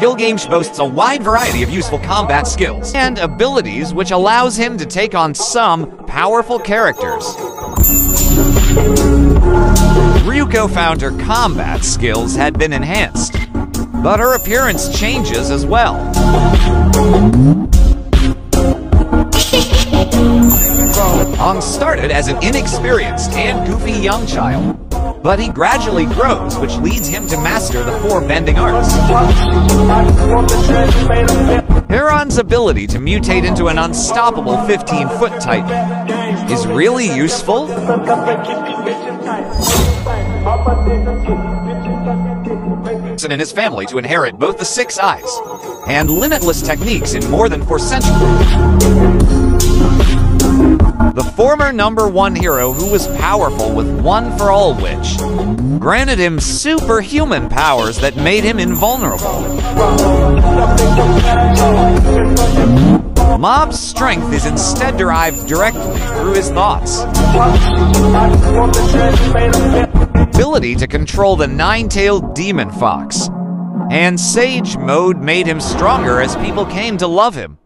Gilgamesh boasts a wide variety of useful combat skills and abilities which allows him to take on some powerful characters. Ryuko found her combat skills had been enhanced, but her appearance changes as well. Aang started as an inexperienced and goofy young child, but he gradually grows, which leads him to master the four bending arts. Eren's ability to mutate into an unstoppable 15-foot Titan is really useful? and his family to inherit both the six eyes and limitless techniques in more than four centuries. The former number one hero who was powerful with One for All Which granted him superhuman powers that made him invulnerable. Mob's strength is instead derived directly through his thoughts. Ability to control the nine-tailed demon fox. And Sage mode made him stronger as people came to love him.